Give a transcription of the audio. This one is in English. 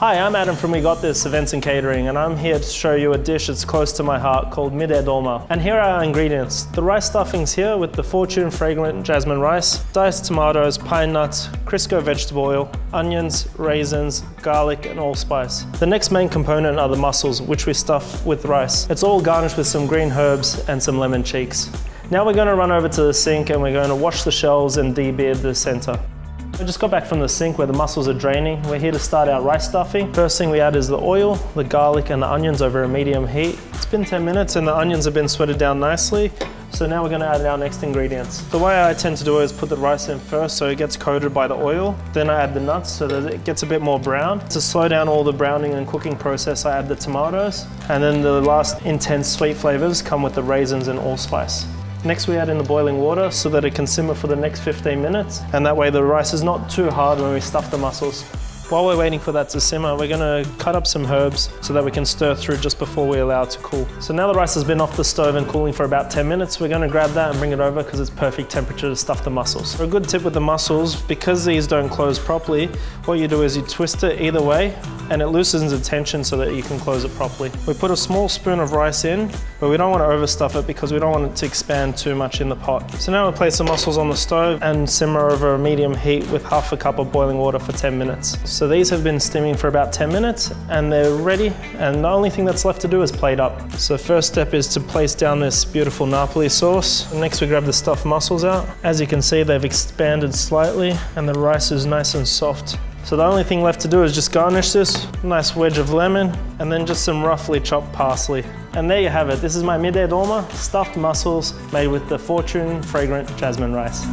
Hi, I'm Adam from We Got This Events and Catering, and I'm here to show you a dish that's close to my heart called Midye Dolma. And here are our ingredients. The rice stuffing's here with the Fortune Fragrant Jasmine Rice, diced tomatoes, pine nuts, Crisco vegetable oil, onions, raisins, garlic, and allspice. The next main component are the mussels, which we stuff with rice. It's all garnished with some green herbs and some lemon cheeks. Now we're gonna run over to the sink and we're gonna wash the shells and debeard the center. I just got back from the sink where the mussels are draining. We're here to start our rice stuffing. First thing we add is the oil, the garlic and the onions over a medium heat. It's been 10 minutes and the onions have been sweated down nicely. So now we're gonna add our next ingredients. The way I tend to do it is put the rice in first so it gets coated by the oil. Then I add the nuts so that it gets a bit more brown. To slow down all the browning and cooking process, I add the tomatoes. And then the last intense sweet flavors come with the raisins and allspice. Next we add in the boiling water so that it can simmer for the next 15 minutes and that way the rice is not too hard when we stuff the mussels. While we're waiting for that to simmer, we're gonna cut up some herbs so that we can stir through just before we allow it to cool. So now the rice has been off the stove and cooling for about 10 minutes, we're gonna grab that and bring it over because it's perfect temperature to stuff the mussels. A good tip with the mussels, because these don't close properly, what you do is you twist it either way and it loosens the tension so that you can close it properly. We put a small spoon of rice in, but we don't want to overstuff it because we don't want it to expand too much in the pot. So now we place the mussels on the stove and simmer over a medium heat with half a cup of boiling water for 10 minutes. So these have been steaming for about 10 minutes and they're ready and the only thing that's left to do is plate up. So first step is to place down this beautiful Napoli sauce. Next we grab the stuffed mussels out. As you can see they've expanded slightly and the rice is nice and soft. So the only thing left to do is just garnish this, nice wedge of lemon, and then just some roughly chopped parsley. And there you have it. This is my Midye Dolma, stuffed mussels made with the Fortune Fragrant Jasmine Rice.